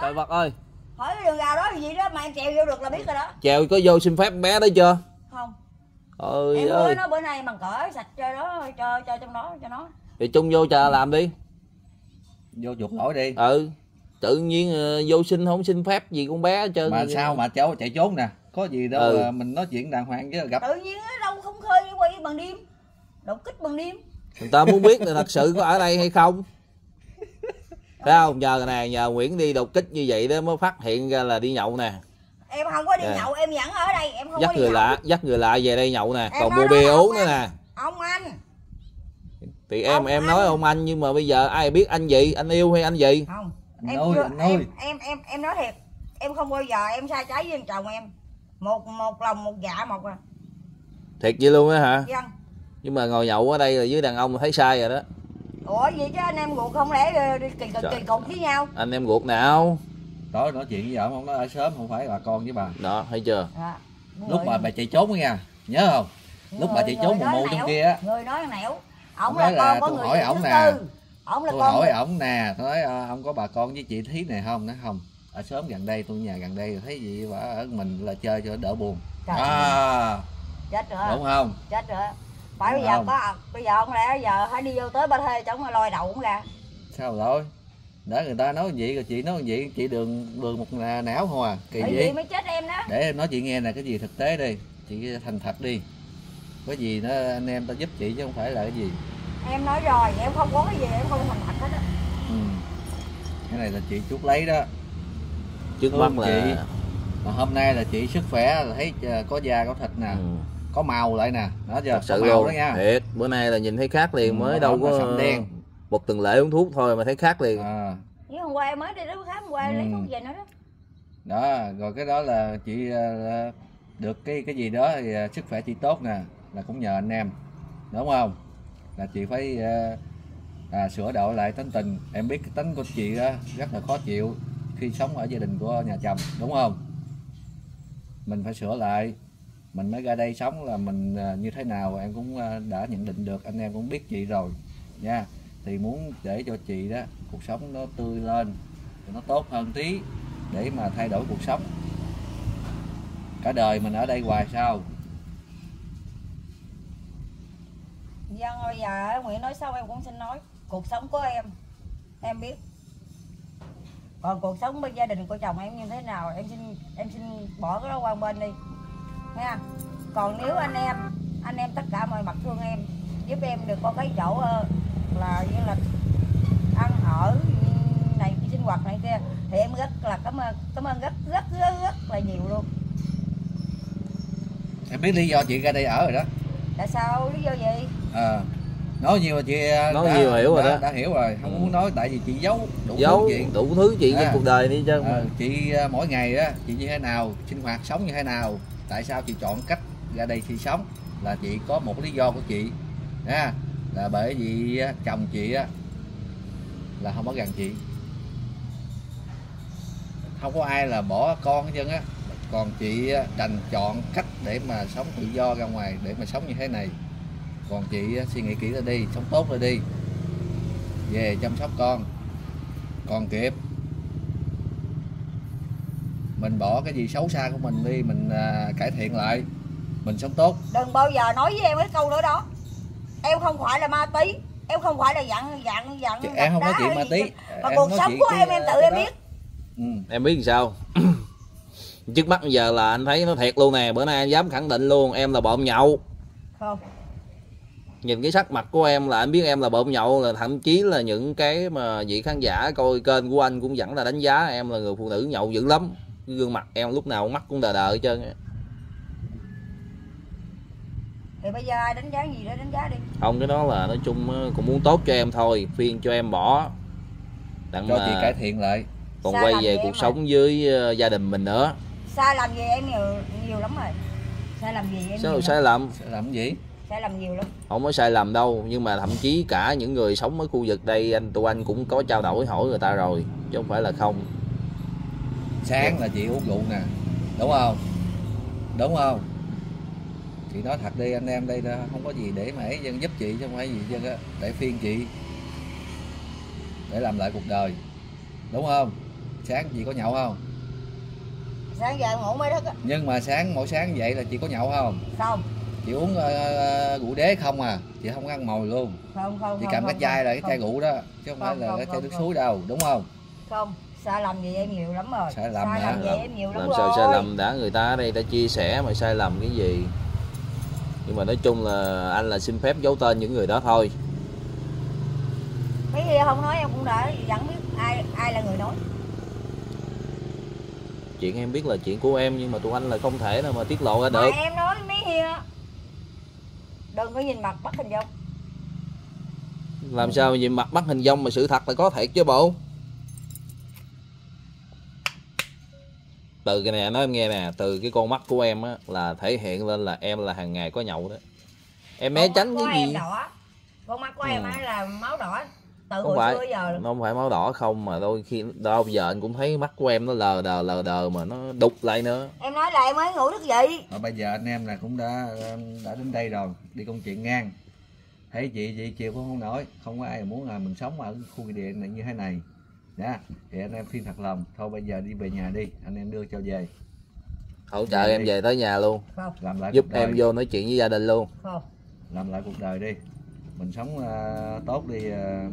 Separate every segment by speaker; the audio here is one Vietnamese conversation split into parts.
Speaker 1: trời Phật ơi.
Speaker 2: Hỏi cái đường rào đó là gì đó mà em trèo vô được là biết rồi đó.
Speaker 1: Chèo có vô xin phép bé đó chưa?
Speaker 2: Không.
Speaker 1: Ơi
Speaker 2: em
Speaker 1: ơi.
Speaker 2: nó bữa nay bằng cỡ sạch cho đó cho cho trong đó cho nó.
Speaker 1: Thì chung vô chờ làm đi.
Speaker 3: Vô chuột lỗi đi.
Speaker 1: Ừ. Tự nhiên ờ, vô xin không xin phép gì con bé hết trơn.
Speaker 3: Mà sao mà cháu chạy trốn nè? Có gì đâu
Speaker 1: Ừ.
Speaker 3: mình nói chuyện đàng hoàng chứ gặp.
Speaker 2: Tự nhiên á, đâu không khơi đi quay bằng đêm. Đột kích bằng đêm.
Speaker 1: Người ta muốn biết là thật sự có ở đây hay không phải không? Nhờ nè nhờ Nguyễn đi đột kích như vậy đó mới phát hiện ra là đi nhậu nè.
Speaker 2: Em không có đi
Speaker 1: Dạ.
Speaker 2: nhậu em vẫn ở đây em không
Speaker 1: dắt
Speaker 2: có đi
Speaker 1: người
Speaker 2: nhậu.
Speaker 1: lạ dắt người lạ về đây nhậu nè.
Speaker 2: Em
Speaker 1: còn
Speaker 2: nói
Speaker 1: mua bia uống nữa nè.
Speaker 2: Ông anh.
Speaker 1: Thì em
Speaker 2: Ông
Speaker 1: em
Speaker 2: anh.
Speaker 1: nói ông anh nhưng mà bây giờ ai biết anh gì? Anh yêu hay anh gì?
Speaker 2: Không.
Speaker 3: Anh
Speaker 2: em
Speaker 3: ơi,
Speaker 2: chưa-
Speaker 3: anh ơi.
Speaker 2: em, em em em nói thiệt. Em không bao giờ em sai trái với anh chồng em. Một một lòng một dạ một à
Speaker 1: thiệt vậy luôn á hả?
Speaker 2: Dân
Speaker 1: nhưng mà ngồi nhậu ở đây là với đàn ông thấy sai rồi đó
Speaker 2: ủa gì chứ anh em ruột không lẽ ờ, đi kỳ kỳ,
Speaker 1: Trời.
Speaker 2: kỳ cục với nhau?
Speaker 1: Anh em ruột nào?
Speaker 3: Tối nói chuyện với vợ không? Nói ở sớm không phải bà con với bà.
Speaker 1: Đó thấy chưa?
Speaker 2: À,
Speaker 3: lúc mà bà chạy trốn đó nha. Nhớ không? Lúc bà
Speaker 2: người-
Speaker 3: chạy trốn mù mù trong kia á.
Speaker 2: Người nói nẻo. Ổng
Speaker 3: Ông
Speaker 2: là
Speaker 3: nói là
Speaker 2: con có
Speaker 3: tôi
Speaker 2: người
Speaker 3: hỏi ổng nè.
Speaker 2: ổng là
Speaker 3: tôi
Speaker 2: con
Speaker 3: hỏi ổng nè. Tôi nói ờ, ông có bà con với chị thí này không? Nói không. Ở sớm gần đây tôi nhà gần đây thấy gì bà ở mình là chơi cho đỡ buồn.
Speaker 2: Trời.
Speaker 3: à.
Speaker 2: chết rồi.
Speaker 3: Đúng không?
Speaker 2: Chết rồi phải bây giờ
Speaker 3: không?
Speaker 2: có bây giờ không lẽ giờ hãy đi vô tới ba thê chống lôi đầu cũng ra.
Speaker 3: Sao rồi? Để người ta nói gì rồi chị nói gì chị đường đường một là não không à kỳ
Speaker 2: vì mới chết em đó.
Speaker 3: Để em nói chị nghe nè cái gì thực tế đi chị thành thật đi. Có gì nó anh em ta giúp chị chứ không phải là cái gì.
Speaker 2: Em nói rồi em không có cái gì em không thành thật hết á.
Speaker 3: Ừ. cái này là chị chút lấy đó.
Speaker 1: Trước mắt là
Speaker 3: chị. mà hôm nay là chị sức khỏe là thấy ờ, có da có thịt nè.
Speaker 1: Ừ,
Speaker 3: có màu lại nè. Đó giờ
Speaker 1: thật sự
Speaker 3: màu
Speaker 1: luôn.
Speaker 3: đó nha.
Speaker 1: Thiệt bữa nay là nhìn thấy khác liền
Speaker 3: Ừ,
Speaker 1: mới
Speaker 3: nó
Speaker 1: đâu
Speaker 3: có đen.
Speaker 1: một tuần lễ uống thuốc thôi mà thấy khác liền.
Speaker 3: À,
Speaker 2: nhưng hôm qua em mới đi đến khám hôm qua lấy
Speaker 3: Ừ.
Speaker 2: thuốc về nữa đó.
Speaker 3: Đó rồi cái đó là chị ờ, được cái cái gì đó thì ờ, sức khỏe chị tốt nè là cũng nhờ anh em. Đúng không? Là chị phải ờ, à, sửa đổi lại tính tình. Em biết cái tính của chị đó rất là khó chịu khi sống ở gia đình của nhà chồng đúng không? Mình phải sửa lại mình mới ra đây sống là mình à, như thế nào em cũng à, đã nhận định được, anh em cũng biết chị rồi, nha. Thì muốn để cho chị đó, cuộc sống nó tươi lên nó tốt hơn tí để mà thay đổi cuộc sống. Cả đời mình ở đây hoài sao?
Speaker 2: Dân ơi dạ Nguyễn nói xong em cũng xin nói. Cuộc sống của em em biết. Còn cuộc sống bên gia đình của chồng em như thế nào, em xin em xin bỏ cái đó qua bên đi nha còn nếu anh em anh em tất cả mọi mặt thương em giúp em được có cái chỗ ờ, là như là ăn ở này sinh hoạt này kia thì em rất là cảm ơn cảm ơn rất rất rất rất là nhiều luôn.
Speaker 3: Em biết lý do chị ra đây ở rồi đó.
Speaker 2: Tại sao? Lý do gì?
Speaker 3: À, nói nhiều là chị à,
Speaker 1: Nói nhiều hiểu rồi
Speaker 3: đã,
Speaker 1: đó.
Speaker 3: đã hiểu rồi. Không
Speaker 1: Ừ.
Speaker 3: muốn nói tại vì chị giấu đủ
Speaker 1: giấu
Speaker 3: thứ chuyện.
Speaker 1: đủ thứ chuyện
Speaker 3: À.
Speaker 1: cuộc đời đi chứ
Speaker 3: Ờ, chị à, mỗi ngày á chị như thế nào sinh hoạt sống như thế nào tại sao chị chọn cách ra đây sinh sống? Là chị có một lý do của chị. Nha. Là bởi vì à, chồng chị, á, là không có gần chị. Không có ai là bỏ con hết á. Còn chị à, đành chọn cách để mà sống tự do ra ngoài, để mà sống như thế này. Còn chị à, suy nghĩ kỹ ra đi, sống tốt ra đi. Về chăm sóc con. Còn kịp mình bỏ cái gì xấu xa của mình đi mình à, cải thiện lại. Mình sống tốt.
Speaker 2: Đừng bao giờ nói với em cái câu nữa đó. Em không phải là ma tí em không phải là dặn dặn dặn
Speaker 3: Chị- em không nói chuyện ma
Speaker 2: hết. mà cuộc sống của
Speaker 3: cái-
Speaker 2: em em tự em biết.
Speaker 3: Ừ.
Speaker 1: em biết làm sao. Trước mắt giờ là anh thấy nó thiệt luôn nè. Bữa nay anh dám khẳng định luôn em là bộm nhậu.
Speaker 2: Không.
Speaker 1: Nhìn cái sắc mặt của em là anh biết em là bộm nhậu là thậm chí là những cái mà vị khán giả coi kênh của anh cũng vẫn là đánh giá em là người phụ nữ nhậu dữ lắm gương mặt em lúc nào mắt cũng đờ đờ hết trơn á.
Speaker 2: thì bây giờ ai đánh giá gì để đánh giá đi.
Speaker 1: Không cái đó là nói chung á, cũng muốn tốt cho em thôi phiên cho em bỏ. Đặng
Speaker 3: cho chị
Speaker 1: mà
Speaker 3: cải thiện lại.
Speaker 1: còn
Speaker 2: Sai
Speaker 1: quay
Speaker 2: lầm
Speaker 1: về cuộc
Speaker 2: à?
Speaker 1: sống với ờ, gia đình mình nữa.
Speaker 2: Sai lầm gì em nhiều nhiều lắm rồi. Sai lầm gì em
Speaker 1: sao sai lầm?
Speaker 3: Làm cái gì?
Speaker 2: Sai lầm nhiều lắm.
Speaker 1: Không có sai lầm đâu nhưng mà thậm chí cả những người sống ở khu vực đây anh tụi anh cũng có trao đổi hỏi người ta rồi chứ không phải là không
Speaker 3: sáng là chị uống rượu nè. Đúng không? Đúng không? Chị nói thật đi anh em đây đó không có gì để mà ấy dân giúp chị chứ không phải gì dân á để phiên chị. Để làm lại cuộc đời. Đúng không? Sáng chị có nhậu không?
Speaker 2: Sáng giờ ngủ mới thức á
Speaker 3: nhưng mà sáng mỗi sáng vậy là chị có nhậu không?
Speaker 2: Không.
Speaker 3: Chị uống uh, rượu đế không à? Chị không ăn mồi luôn.
Speaker 2: Không không
Speaker 3: chị
Speaker 2: không,
Speaker 3: cầm
Speaker 2: không,
Speaker 3: cái chai là cái
Speaker 2: không,
Speaker 3: chai rượu đó chứ không, phải
Speaker 2: Không,
Speaker 3: là
Speaker 2: không,
Speaker 3: cái chai
Speaker 2: không,
Speaker 3: nước
Speaker 2: không.
Speaker 3: suối đâu đúng không?
Speaker 2: Không sai lầm gì em nhiều lắm rồi.
Speaker 3: Sai lầm hả?
Speaker 2: sai lầm gì em nhiều lắm
Speaker 1: làm
Speaker 2: rồi
Speaker 1: sao sai lầm? Đã người ta ở đây ta chia sẻ mà sai lầm cái gì? Nhưng mà nói chung là anh là xin phép giấu tên những người đó thôi.
Speaker 2: Mấy gì không nói em cũng đã vẫn biết ai ai là người nói.
Speaker 1: Chuyện em biết là chuyện của em nhưng mà tụi anh là không thể nào mà tiết lộ ra
Speaker 2: mà
Speaker 1: được.
Speaker 2: em nói mấy á đừng có nhìn mặt bắt hình dong.
Speaker 1: Làm sao mà nhìn mặt bắt hình dong mà sự thật là có thiệt chứ bộ từ cái này nói em nghe nè từ cái con mắt của em á là thể hiện lên là em là hàng ngày có nhậu đó. Em né tránh cái
Speaker 2: em
Speaker 1: gì?
Speaker 2: đỏ. Con mắt của em
Speaker 1: Ừ.
Speaker 2: á là máu đỏ từ
Speaker 1: không
Speaker 2: hồi
Speaker 1: phải
Speaker 2: xưa giờ.
Speaker 1: nó không phải máu đỏ không mà đôi khi đâu giờ anh cũng thấy mắt của em nó lờ đờ lờ đờ mà nó đục lại nữa.
Speaker 2: Em nói là em mới ngủ thức dậy.
Speaker 3: Mà bây giờ anh em là cũng đã đã đến đây rồi đi công chuyện ngang. Thấy chị chị chiều cũng không nổi không có ai muốn là mình sống ở khu điện này như thế này nha thì anh em khuyên thật lòng thôi bây giờ đi về nhà đi anh em đưa cho về.
Speaker 1: Hỗ trợ em về tới nhà luôn.
Speaker 2: Không.
Speaker 3: Làm lại
Speaker 1: giúp em vô nói chuyện với gia đình luôn.
Speaker 2: Không.
Speaker 3: Làm lại cuộc đời đi. Mình sống ờ, tốt đi ờ,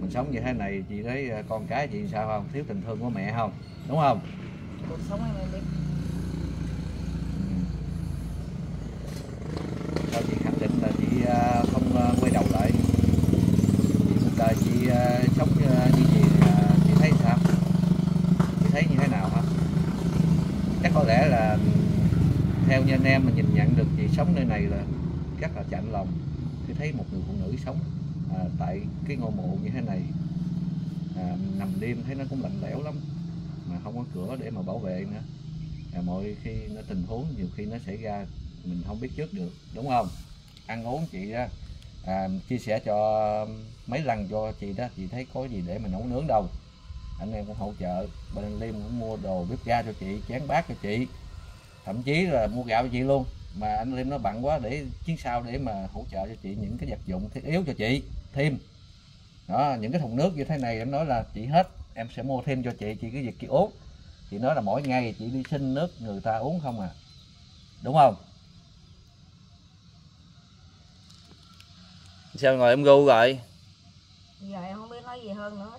Speaker 3: mình sống như thế này chị thấy ờ, con cái chị sao không? Thiếu tình thương của mẹ không? Đúng không?
Speaker 2: Cuộc sống em em biết
Speaker 3: Thôi chị khẳng định là chị ờ, không ờ, quay đầu lại chị cuộc đời chị ờ, sống như, như gì ờ, chị thấy sao chị thấy như thế nào hả chắc có lẽ là theo như anh em mình nhìn nhận được chị sống nơi này là rất là chạnh lòng. Khi thấy một người phụ nữ sống à, tại cái ngôi mộ như thế này à, nằm đêm thấy nó cũng lạnh lẽo lắm mà không có cửa để mà bảo vệ nữa. À, mọi khi nó tình huống nhiều khi nó xảy ra mình không biết trước được đúng không? Ăn uống chị đó à, chia sẻ cho mấy lần cho chị đó chị thấy có gì để mà nấu nướng đâu. Anh em cũng hỗ trợ bên Liêm cũng mua đồ bếp ga cho chị chén bát cho chị thậm chí là mua gạo cho chị luôn. Mà anh Liêm nó bận quá để chuyến sau để mà hỗ trợ cho chị những cái vật dụng thiết yếu cho chị thêm. Đó những cái thùng nước như thế này em nói là chị hết. Em sẽ mua thêm cho chị chị cái việc chị uống. Chị nói là mỗi ngày chị đi xin nước người ta uống không à. Đúng không?
Speaker 1: Sao ngồi em gu rồi
Speaker 2: giờ em không biết nói gì hơn nữa.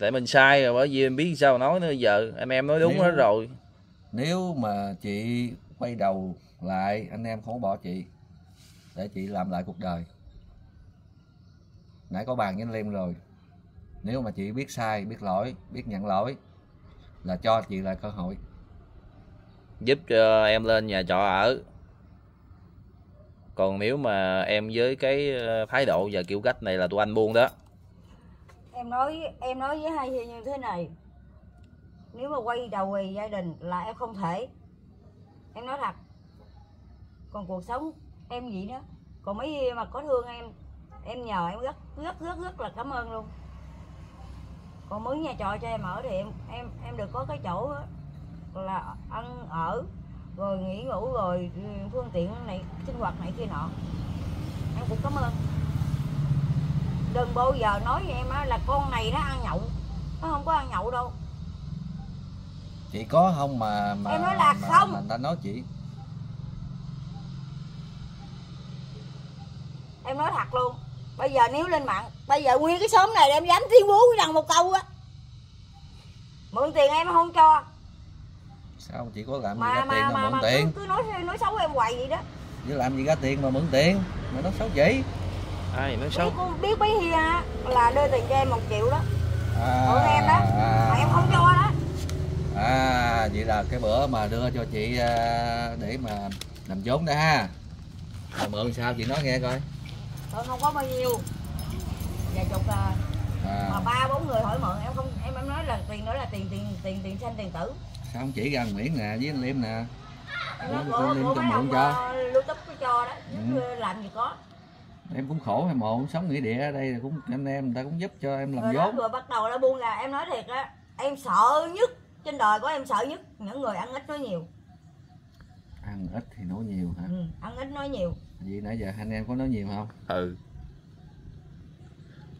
Speaker 1: Tại mình sai rồi bởi vì em biết sao nói nữa giờ. Em em nói đúng hết rồi
Speaker 3: nếu mà chị quay đầu lại anh em không bỏ chị để chị làm lại cuộc đời. Nãy có bàn với anh Liêm rồi. Nếu mà chị biết sai biết lỗi biết nhận lỗi là cho chị lại cơ hội.
Speaker 1: Giúp cho em lên nhà trọ ở. Còn nếu mà em với cái ờ, thái độ và kiểu cách này là tụi anh buông đó.
Speaker 2: Em nói em nói với hai như thế này nếu mà quay đầu về gia đình là em không thể. Em nói thật. Còn cuộc sống em vậy đó. Còn mấy mà có thương em em nhờ em rất rất rất rất là cảm ơn luôn. Còn mướn nhà trọ cho em ở thì em em em được có cái chỗ là ăn, ở, rồi nghỉ ngủ, rồi ừ, phương tiện này, sinh hoạt này kia nọ. Em cũng cảm ơn. Đừng bao giờ nói với em á là con này nó ăn nhậu. Nó không có ăn nhậu đâu
Speaker 3: chị có không mà mà
Speaker 2: Em nói là
Speaker 3: mà,
Speaker 2: không.
Speaker 3: mà người ta nói chị?
Speaker 2: Em nói thật luôn. Bây giờ nếu lên mạng. Bây giờ nguyên cái xóm này em dám tuyên bố rằng một câu á. Mượn tiền em không cho.
Speaker 3: Sao chị có làm gì
Speaker 2: mà
Speaker 3: ra tiền
Speaker 2: mà
Speaker 3: mà
Speaker 2: mà,
Speaker 3: mượn
Speaker 2: mà
Speaker 3: tiền?
Speaker 2: cứ, cứ nói nói xấu em hoài vậy đó.
Speaker 3: Chứ làm gì ra tiền mà mượn tiền? Mà nó xấu chị
Speaker 1: ai nói xấu?
Speaker 2: biết con biết bí hi á là đưa tiền cho em một triệu đó.
Speaker 3: À,
Speaker 2: mượn em đó. mà em không cho đó
Speaker 3: à vậy là cái bữa mà đưa cho chị à, để mà làm vốn đó ha. Mà mượn sao chị nói nghe coi.
Speaker 2: Tôi không có bao nhiêu. Vài chục à, mà
Speaker 3: à,
Speaker 2: ba bốn người hỏi mượn em không em em nói là tiền đó là tiền tiền tiền tiền xanh tiền tử.
Speaker 3: Sao không chỉ ra thằng Nguyễn nè với anh Liêm nè.
Speaker 2: Em nói
Speaker 3: Ủa,
Speaker 2: của
Speaker 3: Liêm cho mượn cho.
Speaker 2: ờ, youtube có cho đó
Speaker 3: Ừ.
Speaker 2: làm gì có.
Speaker 3: Em cũng khổ em mộ sống nghĩa địa ở đây là cũng anh em người ta cũng giúp cho em làm
Speaker 2: rồi,
Speaker 3: vốn.
Speaker 2: rồi bắt đầu đã buông ra em nói thiệt á em sợ nhất trên đời của em sợ nhất những người ăn ít nói nhiều.
Speaker 3: Ăn ít thì nói nhiều hả?
Speaker 2: Ừ, ăn ít nói nhiều.
Speaker 3: Vậy nãy giờ anh em có nói nhiều không?
Speaker 1: Ừ.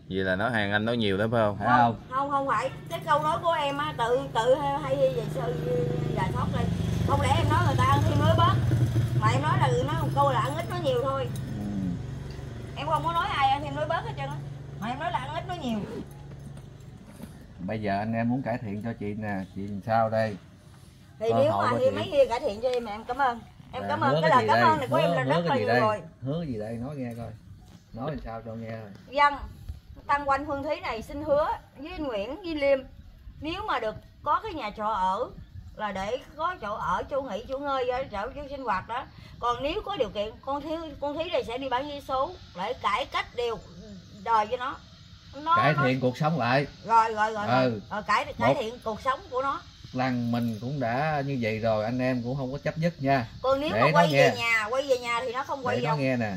Speaker 1: Vậy là nói hàng anh nói nhiều đó phải không?
Speaker 3: Phải không?
Speaker 2: Không không phải. Cái câu nói của em á tự tự hay về sao giả sót lên. Không lẽ em nói người ta ăn thêm mới bớt? Mà em nói là nói một câu là ăn ít nói nhiều thôi.
Speaker 3: Ừ.
Speaker 2: em không có nói ai ăn thêm nói bớt hết trơn á. Mà em nói là ăn ít nói nhiều
Speaker 3: bây giờ anh em muốn cải thiện cho chị nè chị làm sao đây?
Speaker 2: Thì
Speaker 3: Cơ
Speaker 2: nếu mà
Speaker 3: chị.
Speaker 2: mấy kia cải thiện cho em em cảm ơn. Em
Speaker 3: À,
Speaker 2: cảm
Speaker 3: hứa
Speaker 2: ơn cái lời cảm ơn này của em là
Speaker 3: Hứa-
Speaker 2: rất
Speaker 3: hứa
Speaker 2: là nhiều
Speaker 3: đây?
Speaker 2: rồi.
Speaker 3: Hứa gì đây? Nói nghe coi. Nói làm sao cho nghe thôi
Speaker 2: dân tăng quanh phương thúy này xin hứa với anh nguyễn với liêm nếu mà được có cái nhà trọ ở là để có chỗ ở chỗ nghỉ chỗ ngơi chỗ chỗ sinh hoạt đó. Còn nếu có điều kiện con thiếu con thúy này sẽ đi bán vé số để cải cách điều đời cho nó nó
Speaker 3: cải
Speaker 2: nó-
Speaker 3: thiện cuộc sống lại
Speaker 2: rồi rồi rồi,
Speaker 3: Ừ.
Speaker 2: rồi. Ờ, cải cải
Speaker 3: Một.
Speaker 2: thiện cuộc sống của nó
Speaker 3: lần mình cũng đã như vậy rồi anh em cũng không có chấp nhất nha
Speaker 2: còn nếu
Speaker 3: Để
Speaker 2: mà
Speaker 3: nó
Speaker 2: quay về nhà quay về nhà thì nó không quay
Speaker 3: để
Speaker 2: đâu
Speaker 3: nó nghe nè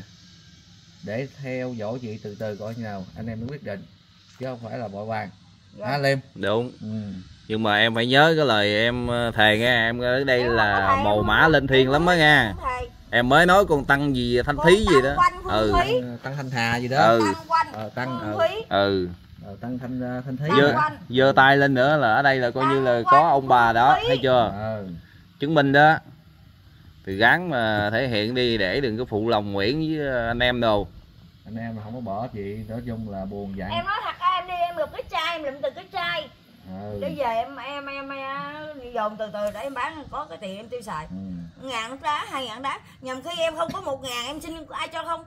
Speaker 3: để theo dõi chị từ từ coi như nào anh em mới quyết định chứ không phải là vội vàng
Speaker 2: Rồi.
Speaker 3: hả liêm
Speaker 1: đúng
Speaker 3: ừ.
Speaker 1: nhưng mà em phải nhớ cái lời em ờ, thề nghe em ở đây là màu mã lên thiên lắm đó nha
Speaker 2: thề.
Speaker 1: Em mới nói con tăng gì thanh
Speaker 2: Con
Speaker 1: thí gì đó. Ừ.
Speaker 3: Tăng, thanh hà gì đó.
Speaker 1: Ừ.
Speaker 3: Ờ, tăng,
Speaker 2: thúy
Speaker 1: ừ.
Speaker 3: Ờ, tăng thanh ờ, thanh thí
Speaker 1: giơ giơ tay lên nữa là ở đây là coi như là có ông bà đó thấy chưa?
Speaker 3: Ờ.
Speaker 1: chứng minh đó. Thì gắng mà thể hiện đi để đừng có phụ lòng Nguyễn với anh em đồ
Speaker 3: anh em mà không có bỏ chị nói chung là buồn vậy.
Speaker 2: Em nói thật em đi em được cái chai em lượm từ cái chai
Speaker 3: ừ.
Speaker 2: về em em em, em dồn từ từ để em bán có cái tiền em tiêu xài.
Speaker 3: Ừ.
Speaker 2: ngàn đá hai ngàn đá. Nhầm khi em không có một ngàn em xin ai cho không?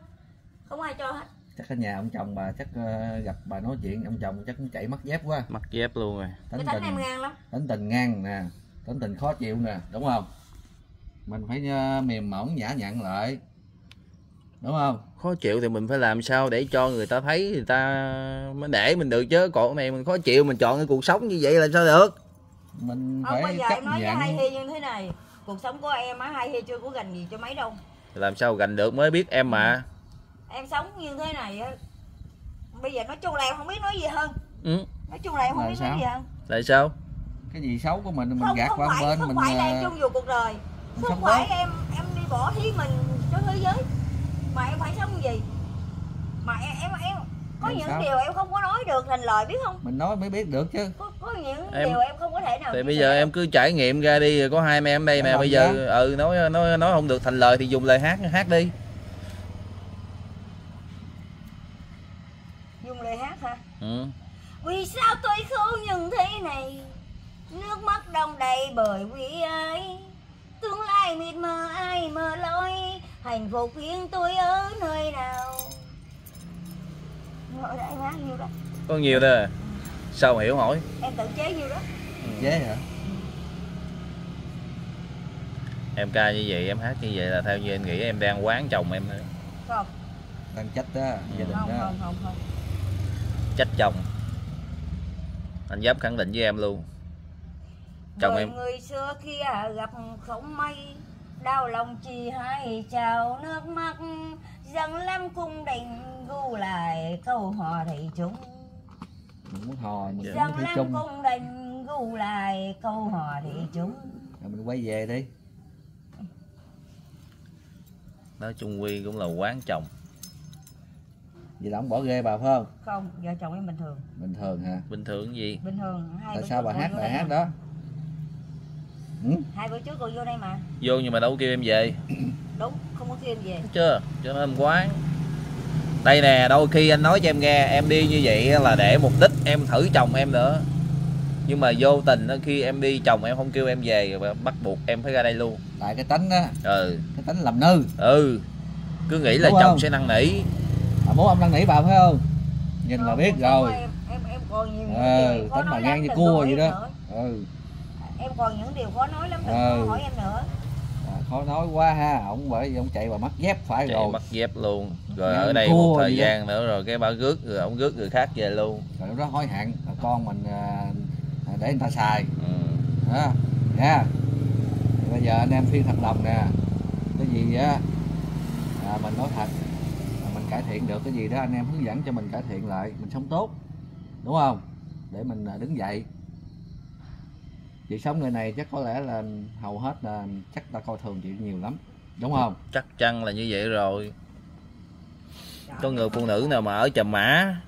Speaker 2: Không ai cho hết.
Speaker 3: Chắc ở nhà ông chồng bà chắc ờ, gặp bà nói chuyện ông chồng chắc cũng chạy mất dép quá.
Speaker 1: Mắc dép luôn rồi.
Speaker 3: Tính
Speaker 2: thánh em
Speaker 3: tình
Speaker 2: ngang lắm.
Speaker 3: tính tình ngang nè tính tình khó chịu nè đúng không? Mình phải ờ, mềm mỏng nhã nhặn lại đúng không?
Speaker 1: Khó chịu thì mình phải làm sao để cho người ta thấy người ta mới để mình được chứ. Còn này mình khó chịu mình chọn cái cuộc sống như vậy làm sao được?
Speaker 3: Mình
Speaker 2: không bây
Speaker 3: phải
Speaker 2: giờ
Speaker 3: chấp
Speaker 2: em nói với hai
Speaker 3: nhận
Speaker 2: hi như thế này. Cuộc sống của em á hai hi chưa có gành gì cho mấy đâu.
Speaker 1: Làm sao gành được mới biết em mà.
Speaker 2: Em sống như thế này á bây giờ nói chung là em không biết nói gì hơn.
Speaker 1: Ừ.
Speaker 2: nói chung là em không
Speaker 3: Là
Speaker 2: biết
Speaker 3: sao?
Speaker 2: nói gì hơn.
Speaker 1: Tại sao?
Speaker 3: Cái gì xấu của mình mình
Speaker 2: không
Speaker 3: gạt
Speaker 2: không
Speaker 3: qua một
Speaker 2: phải
Speaker 3: bên
Speaker 2: không
Speaker 3: mình
Speaker 2: phải là em
Speaker 3: ờ,
Speaker 2: chung dù cuộc đời. không
Speaker 3: sống
Speaker 2: phải
Speaker 3: tốt.
Speaker 2: em em đi bỏ thí mình cho thế giới mà em phải sống gì? Mà em em em có
Speaker 3: Em
Speaker 2: những
Speaker 3: sao?
Speaker 2: điều em không có nói được thành lời biết không?
Speaker 3: Mình nói mới biết được chứ.
Speaker 2: Có, có những
Speaker 1: Em-
Speaker 2: điều em không có thể nào
Speaker 1: thì bây giờ em cứ trải nghiệm ra đi có hai em đây mà bây giờ ừ nói nói nói không được thành lời thì dùng lời hát hát đi.
Speaker 2: Dùng lời hát hả?
Speaker 1: Ừ.
Speaker 2: vì sao tôi khổ như thế này? Nước mắt đông đầy bởi vì ai tương lai mịt mờ ai mờ lối hạnh phúc riêng tôi ở nơi nào? Rồi đó, em hát nhiêu đó
Speaker 1: có nhiều đó. À. sao mà hiểu hỏi?
Speaker 2: Em tự chế nhiêu đó.
Speaker 3: Chế hả?
Speaker 1: Em ca như vậy em hát như vậy là theo như em nghĩ em đang quán chồng em thôi.
Speaker 2: Không.
Speaker 3: Đang trách đó gia đình
Speaker 2: không
Speaker 3: đó.
Speaker 2: không không không.
Speaker 1: Trách chồng. Anh dám khẳng định với em luôn. Chồng
Speaker 2: Bởi
Speaker 1: em
Speaker 2: người xưa kia gặp không may đau lòng chỉ hai trào nước mắt. Rằng lắm cung đình gu lại câu hò thầy chúng.
Speaker 3: Mình muốn hò mình muốn
Speaker 2: rằng
Speaker 3: thi
Speaker 2: lắm
Speaker 3: chung.
Speaker 2: Cung đình gu lại câu hò thầy chúng.
Speaker 3: Rồi mình quay về đi.
Speaker 1: Nói chung quy cũng là quán chồng.
Speaker 3: Vậy là ông bỏ ghê bà phải không?
Speaker 2: Không vợ chồng em bình thường.
Speaker 3: Bình thường hả?
Speaker 1: Bình thường gì?
Speaker 2: Bình thường hai
Speaker 3: tại sao bà hát bài hát đó ừ?
Speaker 2: hai bữa trước còn vô đây mà.
Speaker 1: Vô nhưng mà đâu kêu em về.
Speaker 2: Đúng không có kêu em về.
Speaker 1: Chưa? Cho nên quán. Đây nè đôi khi anh nói cho em nghe em đi như vậy là để mục đích em thử chồng em nữa. Nhưng mà vô tình á, khi em đi chồng em không kêu em về bắt buộc em phải ra đây luôn.
Speaker 3: Tại cái tánh đó
Speaker 1: ừ.
Speaker 3: cái tánh làm nư.
Speaker 1: Ừ. Cứ nghĩ là
Speaker 3: Đúng
Speaker 1: chồng
Speaker 3: không?
Speaker 1: sẽ năn nỉ.
Speaker 3: À, muốn ông năn nỉ bà phải không? Nhìn là
Speaker 2: Không,
Speaker 3: biết
Speaker 2: không,
Speaker 3: rồi.
Speaker 2: em em em nhiều
Speaker 3: Ờ,
Speaker 2: điều khó
Speaker 3: tính bà ngang như cua vậy đó.
Speaker 2: nữa.
Speaker 3: ừ
Speaker 2: em còn những điều khó nói lắm đừng
Speaker 3: Ừ.
Speaker 2: có hỏi em nữa.
Speaker 3: À, khó nói quá ha ông bởi vì ông chạy bà mất dép phải
Speaker 1: chạy
Speaker 3: rồi.
Speaker 1: mất dép luôn. Rồi
Speaker 3: Ngang
Speaker 1: ở đây một thời
Speaker 3: đó.
Speaker 1: gian nữa rồi cái bà rước rồi ông rước người khác về luôn.
Speaker 3: Rồi lúc đó hối hận con mình à, à, để người ta xài.
Speaker 1: Ừ.
Speaker 3: đó nha. Bây giờ anh em phiên thật lòng nè. Cái gì á à, mình nói thật mình cải thiện được cái gì đó anh em hướng dẫn cho mình cải thiện lại mình sống tốt. Đúng không? Để mình à, đứng dậy chị sống người này chắc có lẽ là hầu hết là chắc ta coi thường chị nhiều lắm đúng không?
Speaker 1: Chắc chắn là như vậy rồi. Có người phụ nữ nào mà ở trầm mã